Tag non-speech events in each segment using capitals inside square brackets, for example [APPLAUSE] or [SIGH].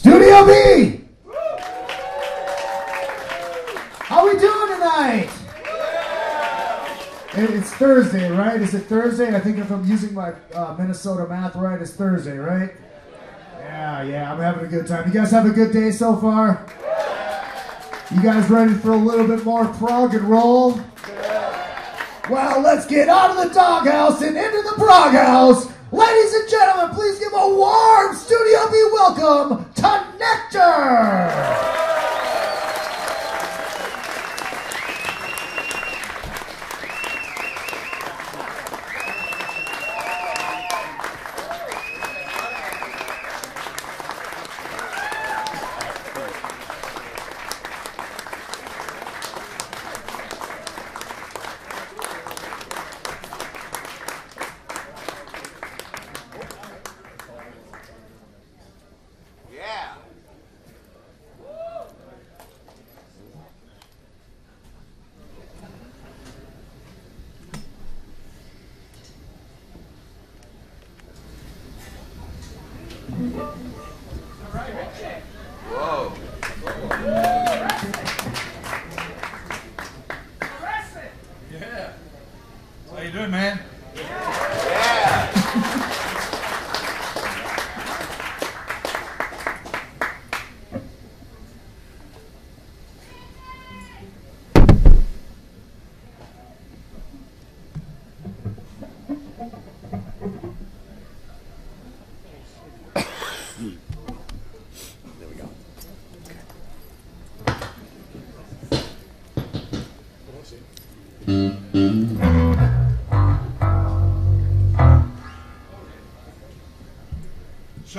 Studio B! How we doing tonight? It's Thursday, right? Is it Thursday? I think if I'm using my uh, Minnesota math right, it's Thursday, right? Yeah, yeah, I'm having a good time. You guys have a good day so far? You guys ready for a little bit more prog and roll? Well, let's get out of the doghouse and into the prog house. Ladies and gentlemen, please give a warm Studio B welcome to Nektar.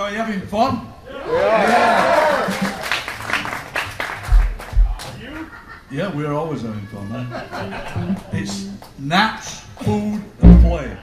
So you having fun? Yeah, Yeah, we're always having fun, man. [LAUGHS] It's naps, food, and play.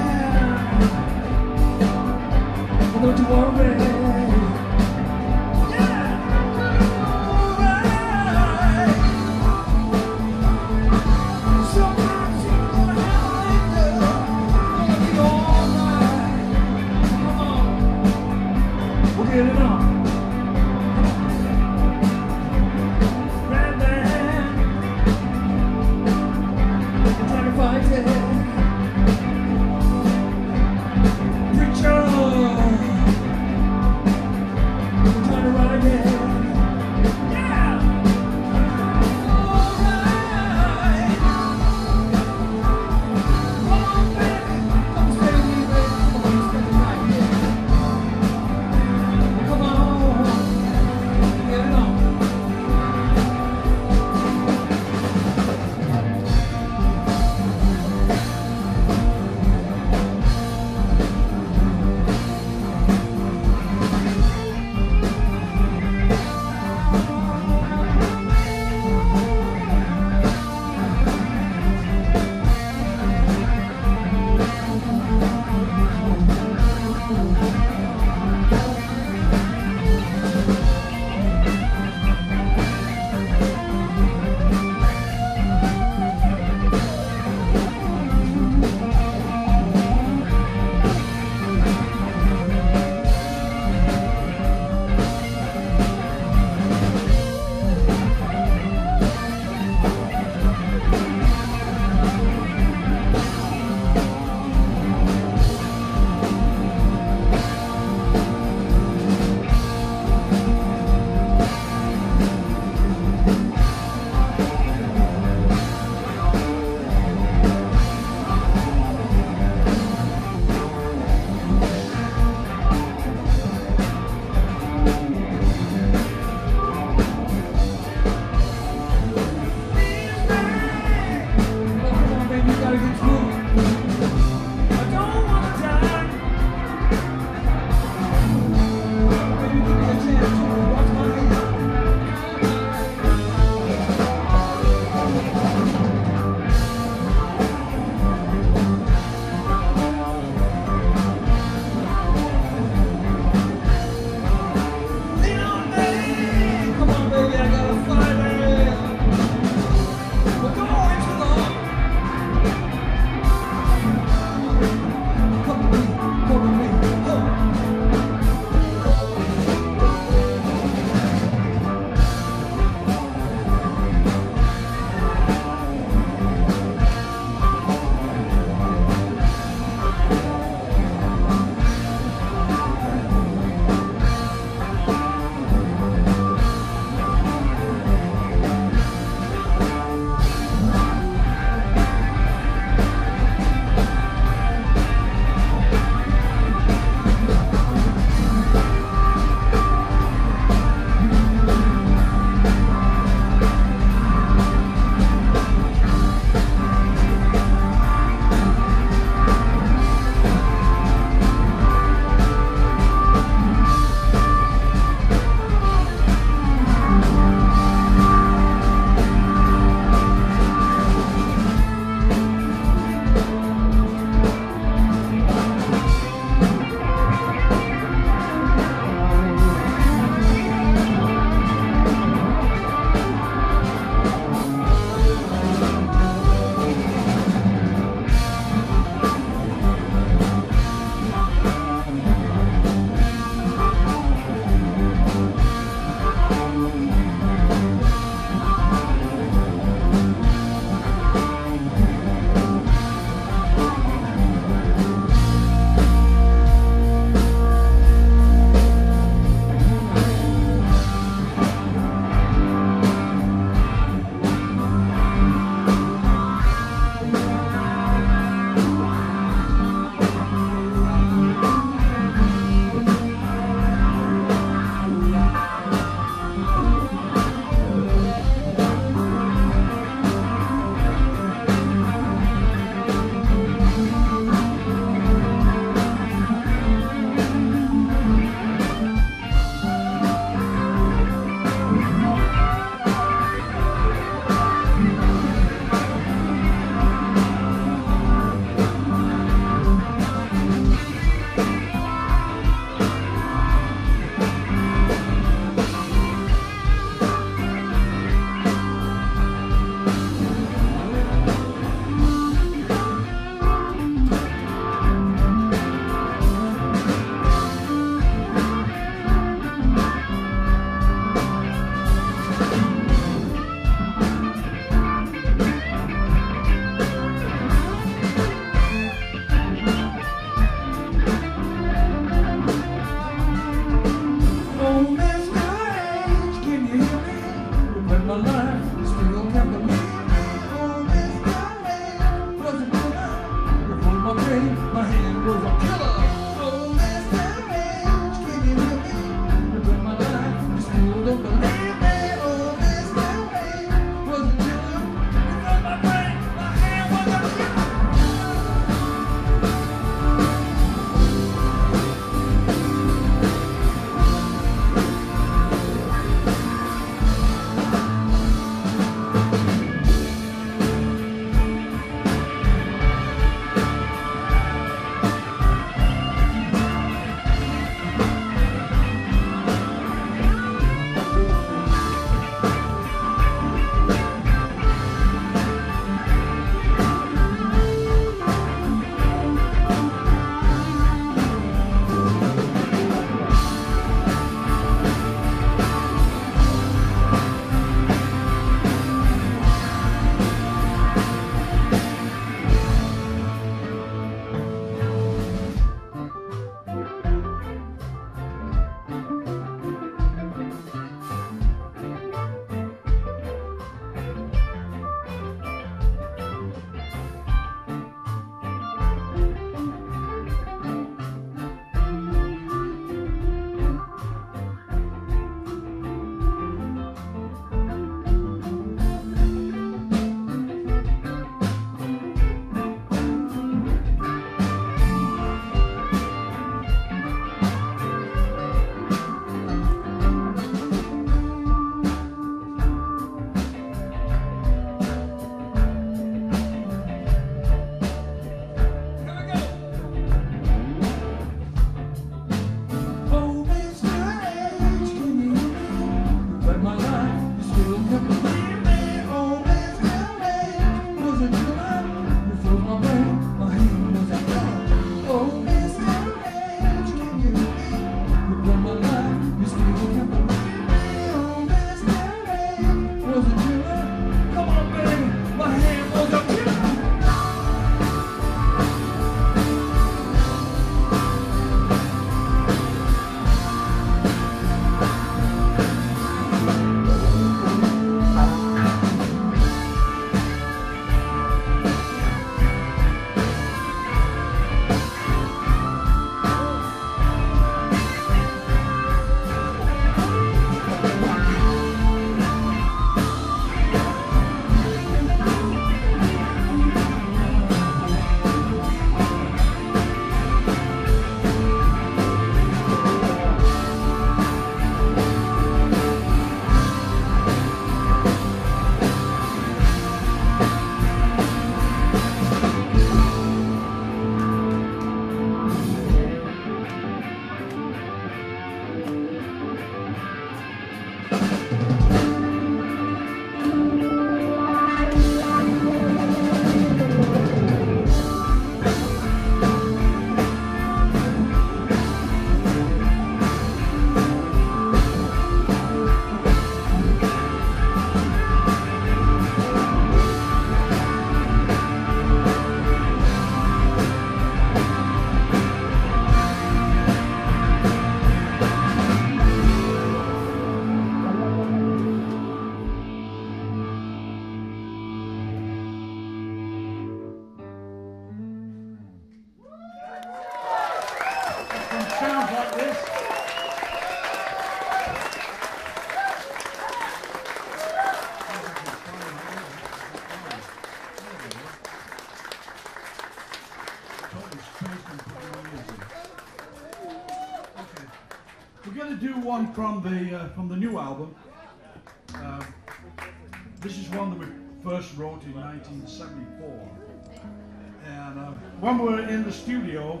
When we were in the studio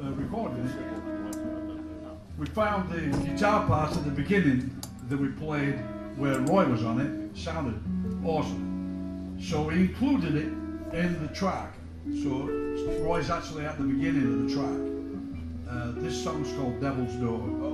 uh, recording we found the guitar part at the beginning that we played where Roye was on it sounded awesome. So we included it in the track. So Roye's actually at the beginning of the track. Uh, this song's called Devil's Door.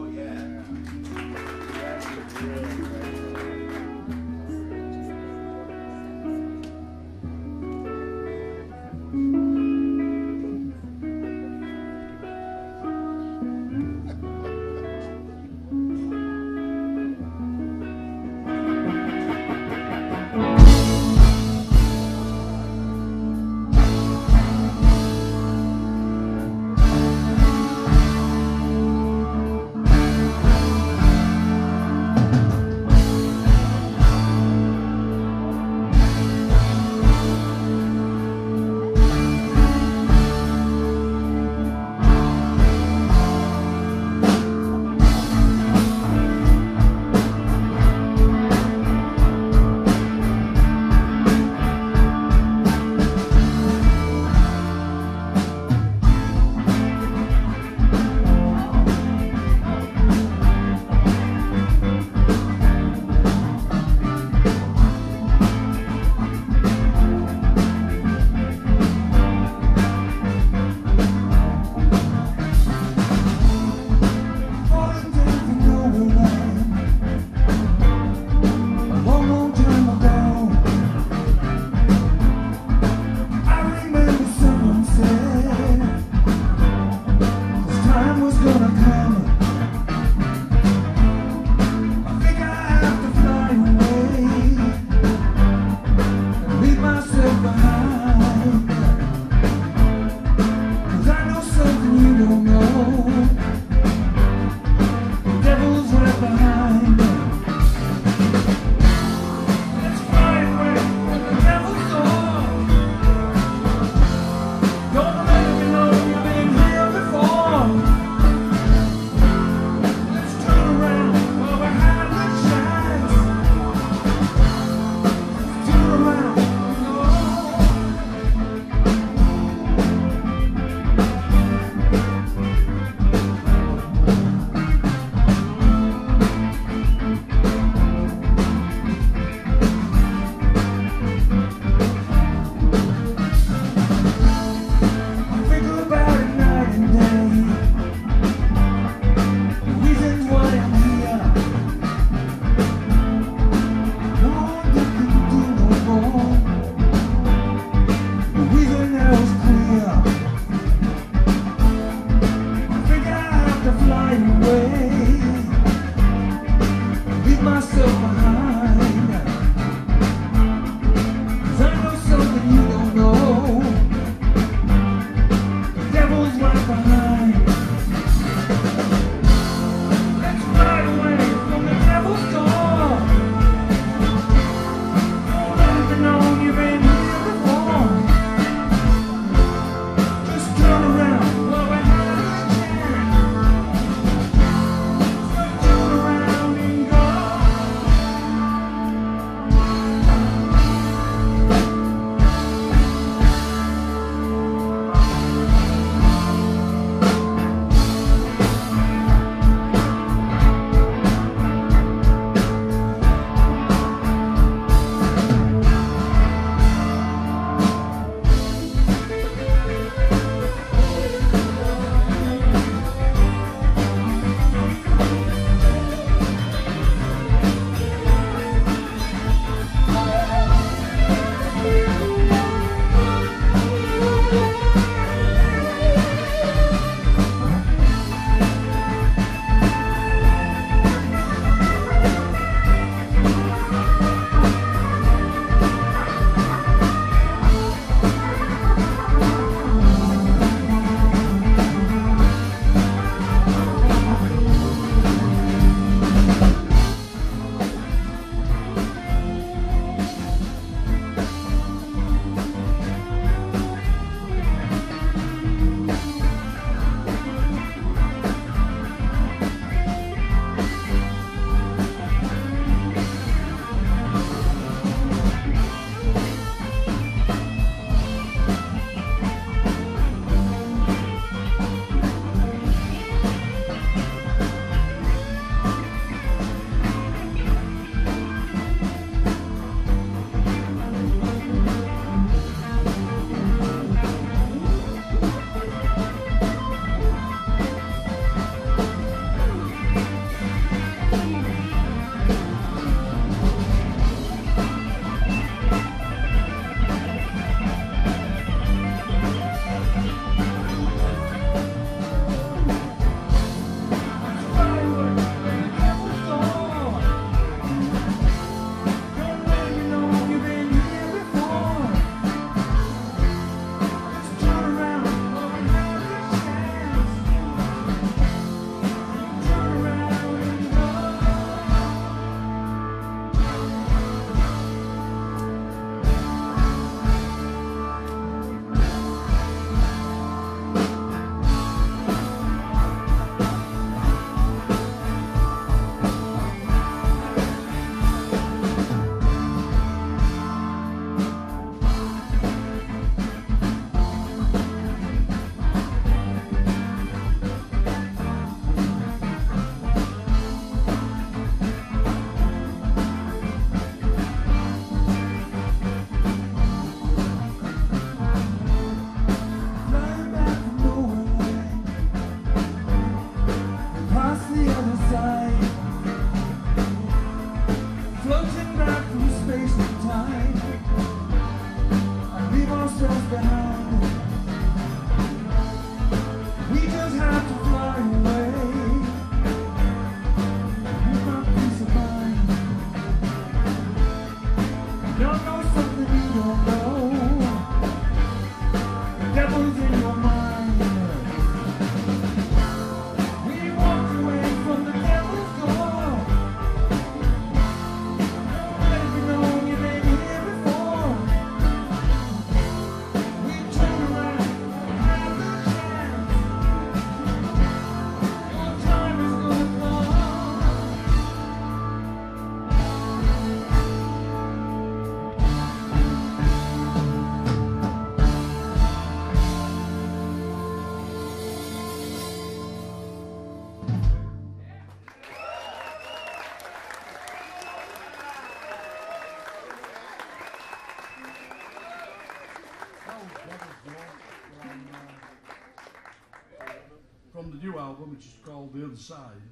Album, which is called The Other Side.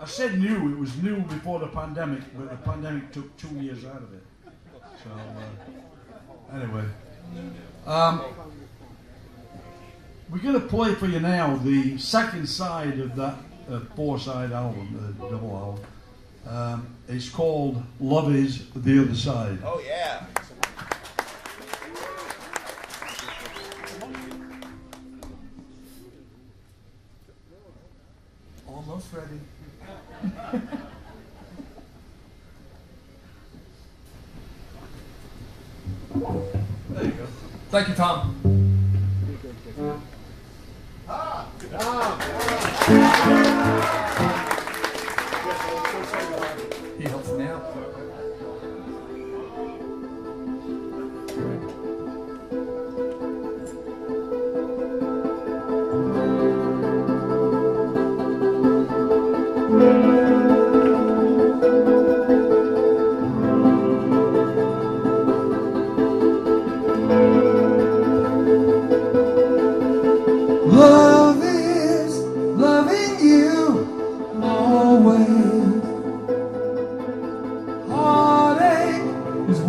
I said new, it was new before the pandemic, but the pandemic took two years out of it. So, uh, anyway. Um, we're going to play for you now the second side of that uh, four side album, the double album. Um, it's called Love Is the Other Side. Oh, yeah. Almost ready. There you go. Thank you, Tom. He ah,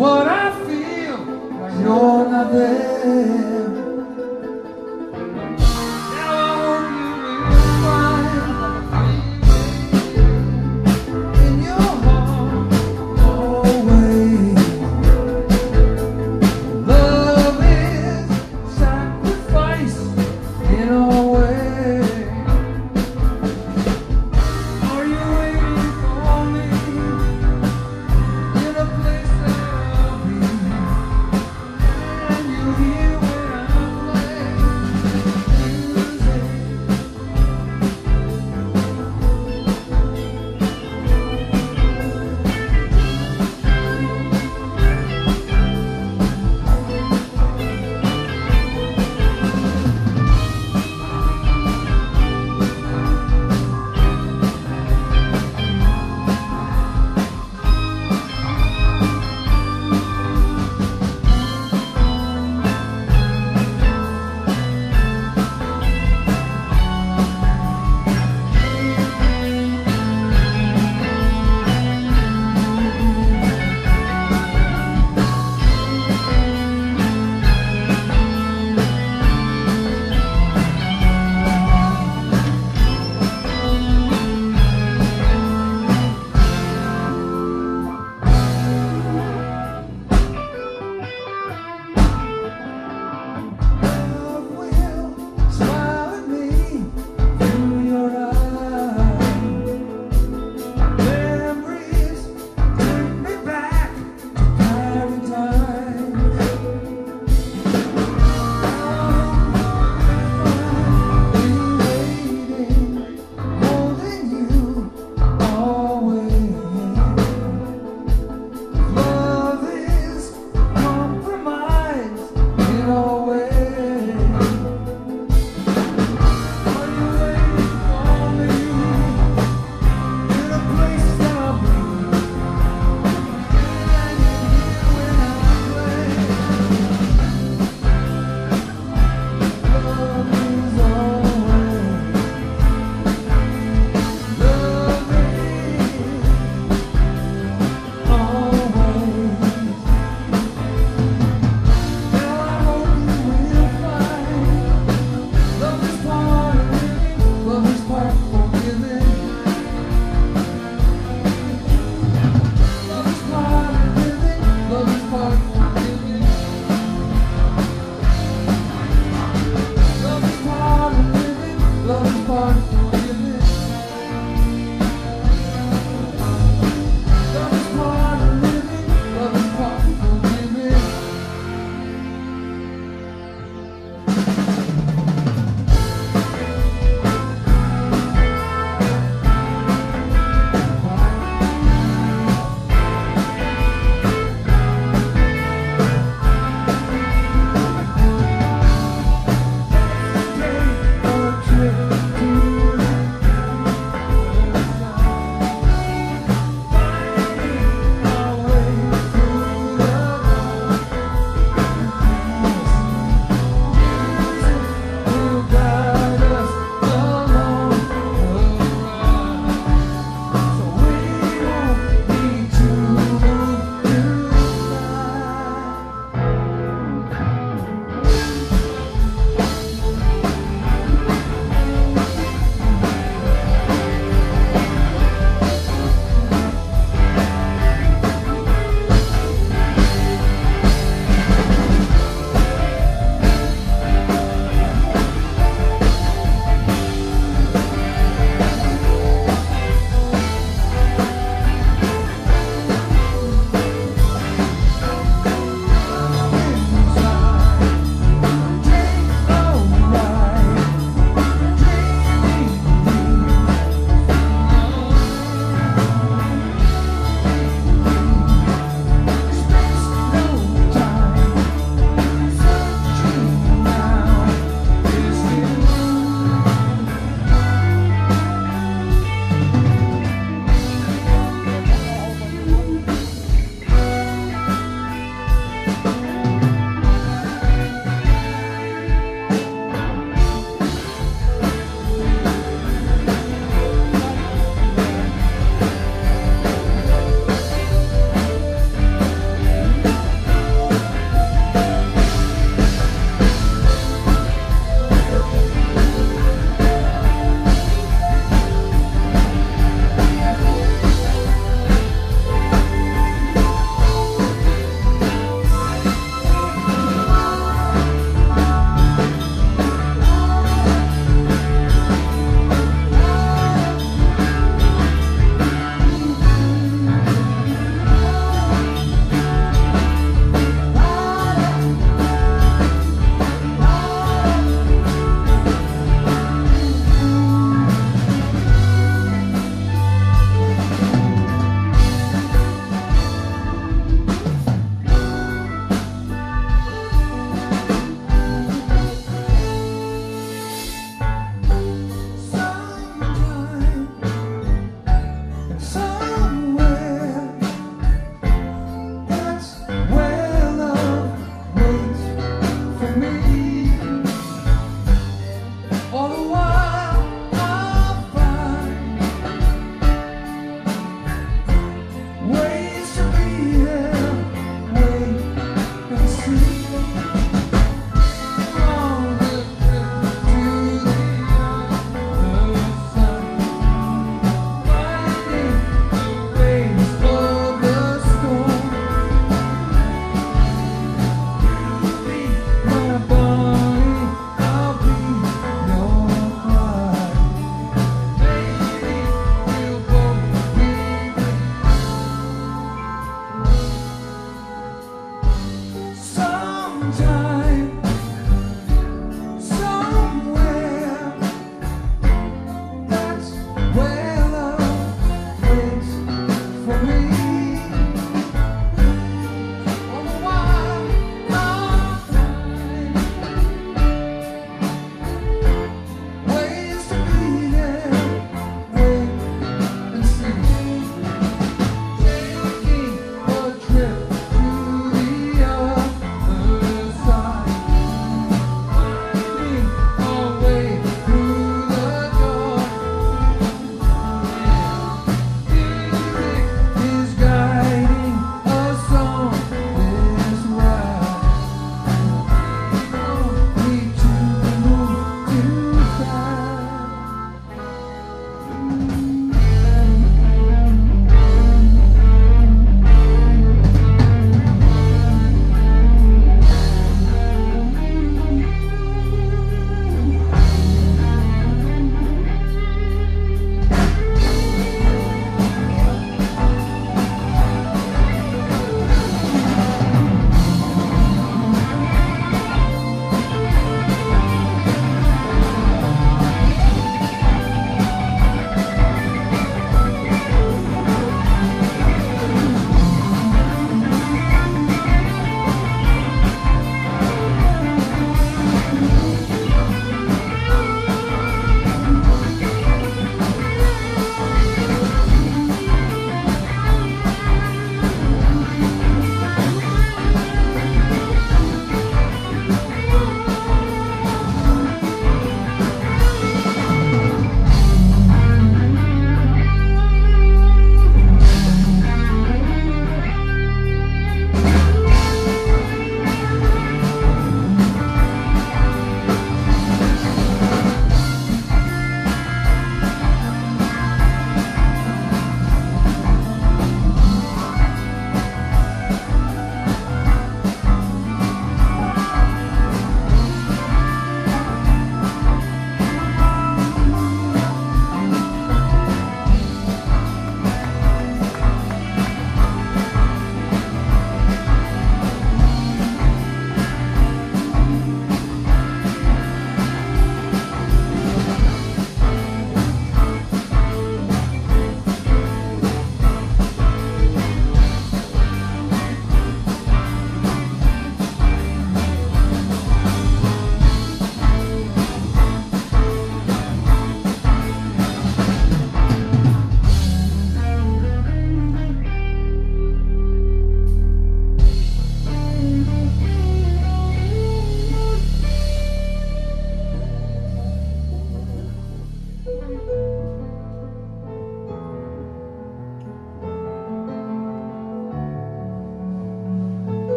what I feel you're not there.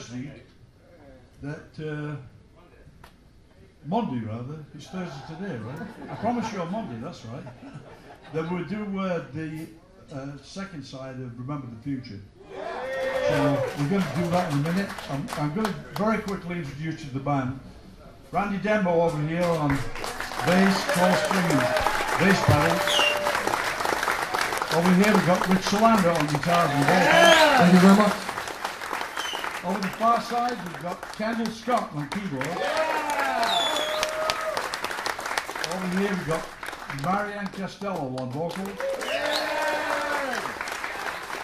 Thursday that uh, Monday rather. It's Thursday today, right? I promise you on Monday. That's right. that we'll do uh, the uh, second side of Remember the Future. So we're going to do that in a minute. I'm, I'm going to very quickly introduce you to the band. Randy Dembo over here on bass, close string, bass pedal. Over here we've got Ryche Chlanda on guitars and vocals. Thank you very much. Over the far side we've got Kendall Scott on keyboard. Over here we've got Maryann Castello on vocals.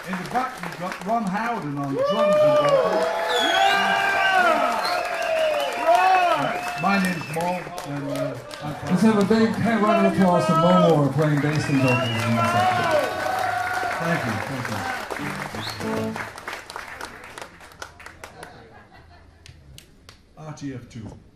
In the back we've got Ron Howden on drums and vocals. My name's Mo, and uh, I'm Let's have a big hand round of applause for Mo Moore playing bass and vocals in this section. Thank you, thank you. not GF2.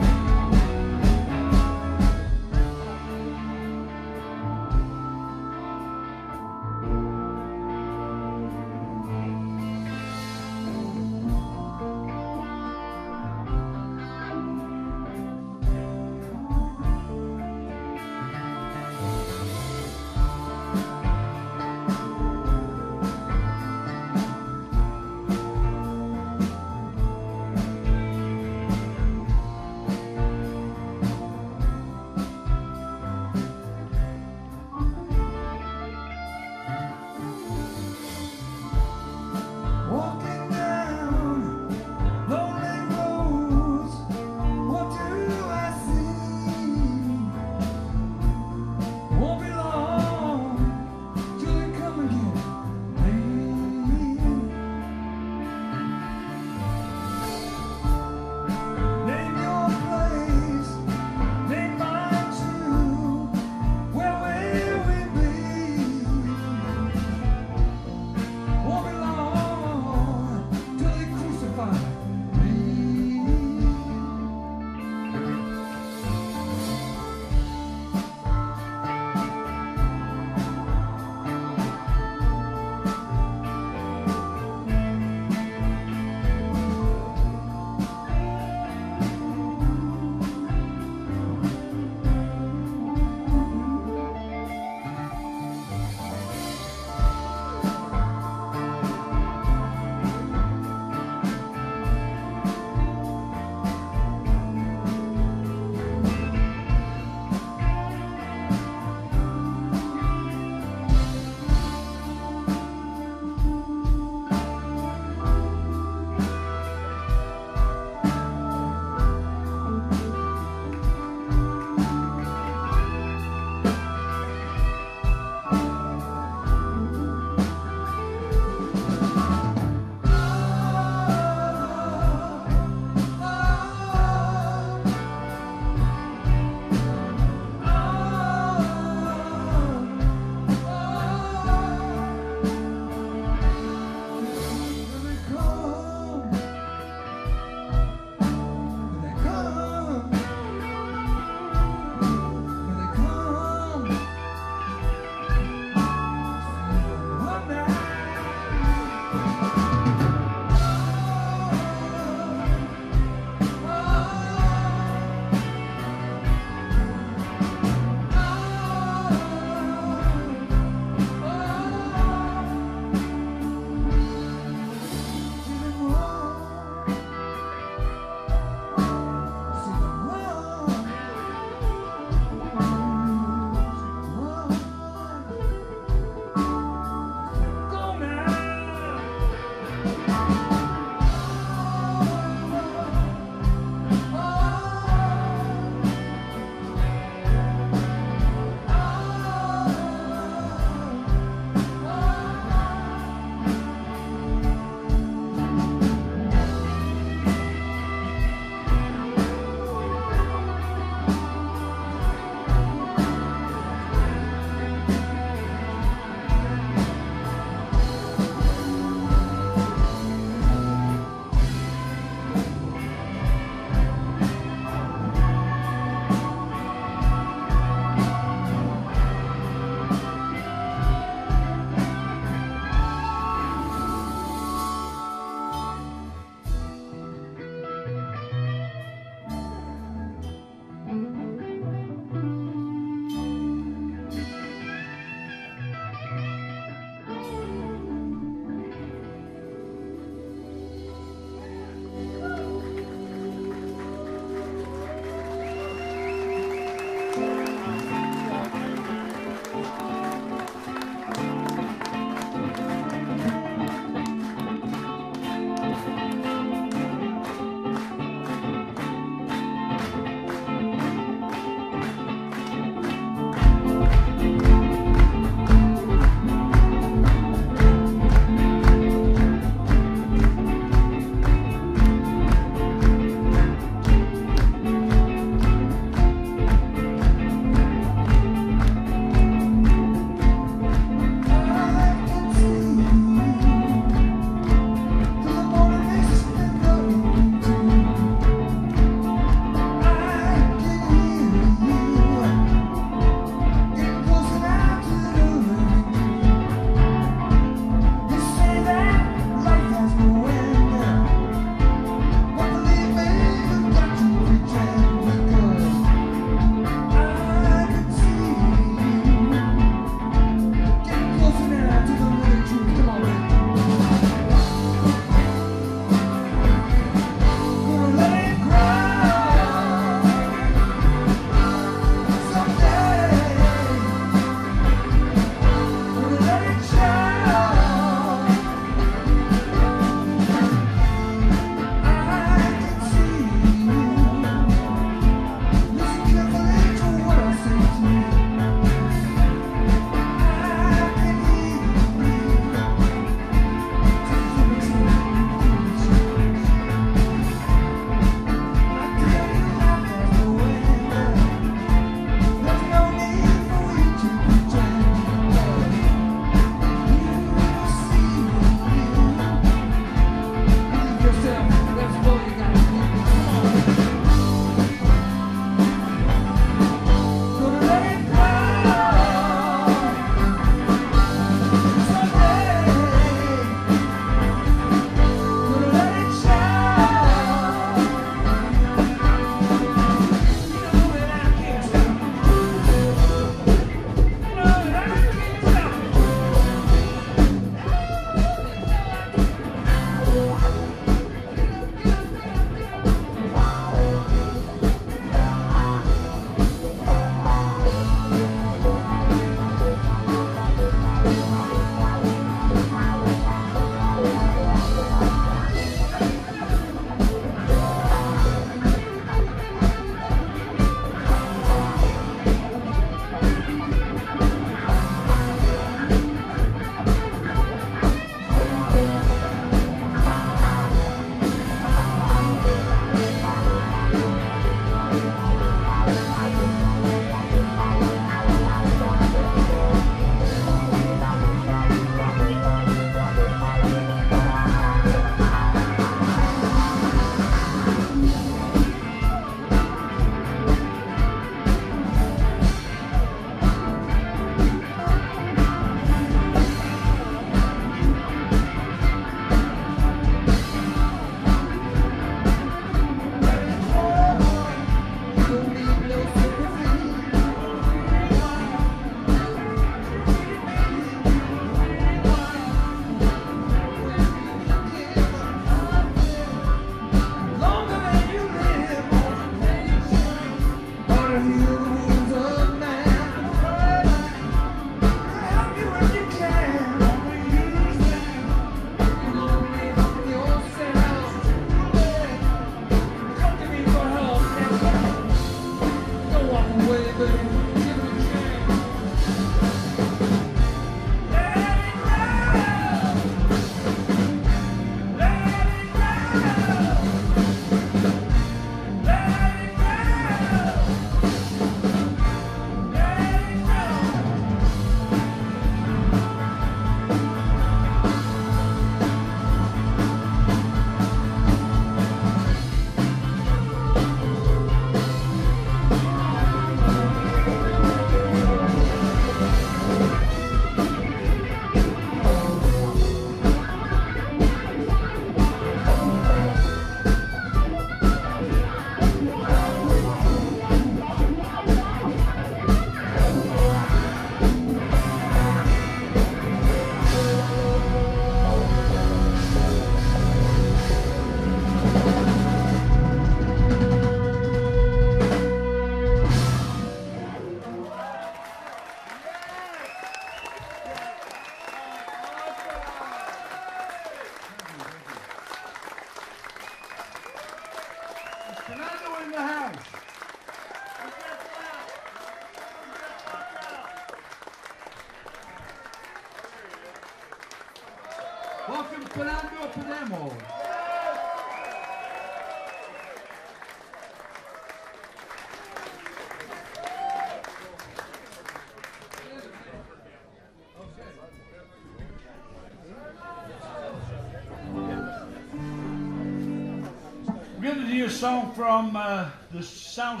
A song from uh, the South.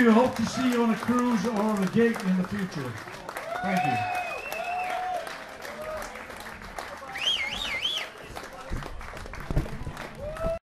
You. Hope to see you on a cruise or on a gig in the future.